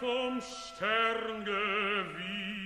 vom Stern gewiesen.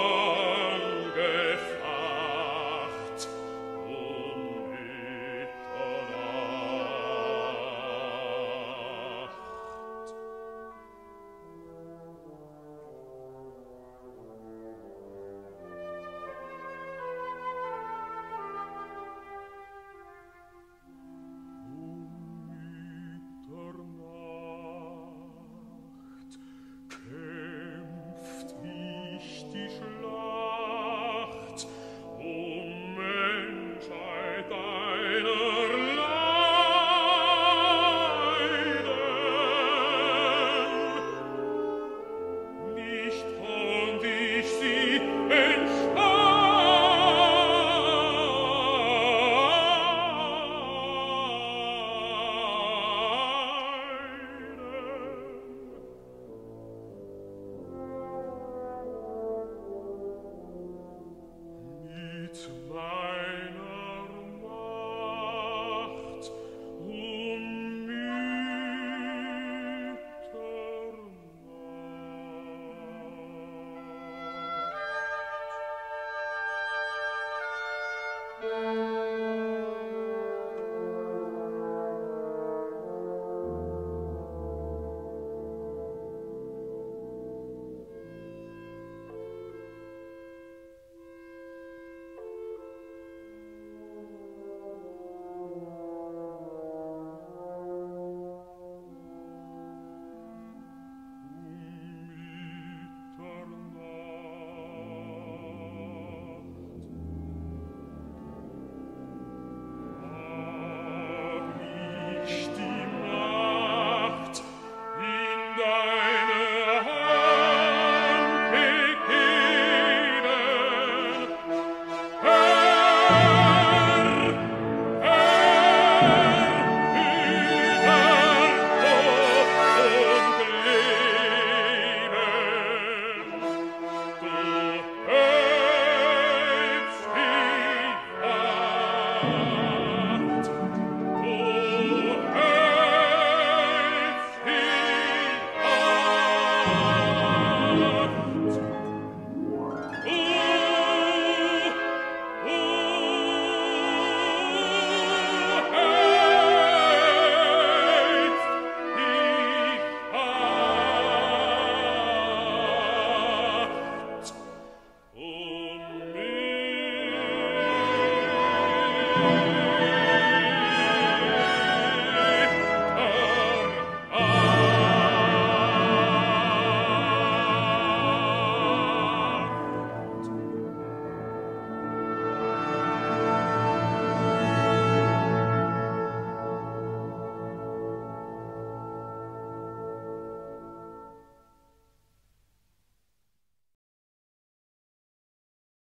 Música dein